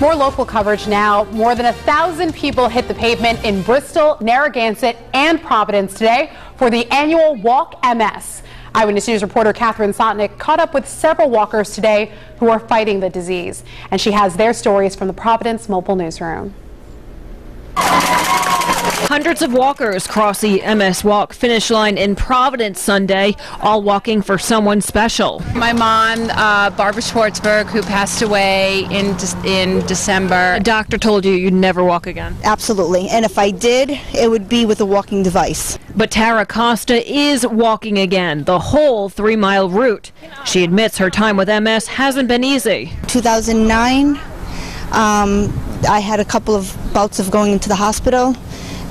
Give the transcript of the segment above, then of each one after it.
More local coverage now. More than a thousand people hit the pavement in Bristol, Narragansett, and Providence today for the annual Walk MS. Eyewitness News reporter Catherine Sotnick caught up with several walkers today who are fighting the disease, and she has their stories from the Providence Mobile Newsroom. Hundreds of walkers cross the MS Walk finish line in Providence Sunday, all walking for someone special. My mom, uh, Barbara Schwartzberg, who passed away in de in December. A doctor told you you'd never walk again. Absolutely, and if I did, it would be with a walking device. But Tara Costa is walking again, the whole three-mile route. She admits her time with MS hasn't been easy. 2009, um, I had a couple of bouts of going into the hospital.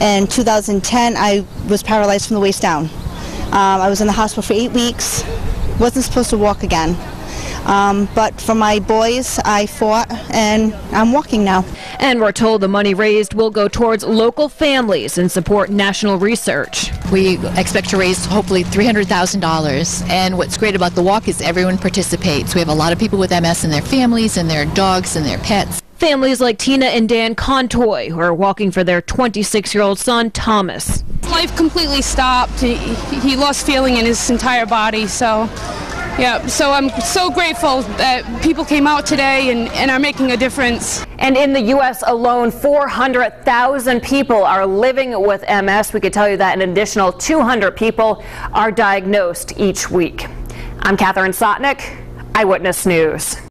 In 2010, I was paralyzed from the waist down. Um, I was in the hospital for eight weeks. Wasn't supposed to walk again. Um, but for my boys, I fought and I'm walking now. And we're told the money raised will go towards local families and support national research. We expect to raise hopefully $300,000. And what's great about the walk is everyone participates. We have a lot of people with MS and their families and their dogs and their pets. Families like Tina and Dan Contoy, who are walking for their 26 year old son, Thomas. Life completely stopped. He, he lost feeling in his entire body, so. Yeah, so I'm so grateful that people came out today and, and are making a difference. And in the U.S. alone, 400,000 people are living with MS. We could tell you that an additional 200 people are diagnosed each week. I'm Catherine Sotnick, Eyewitness News.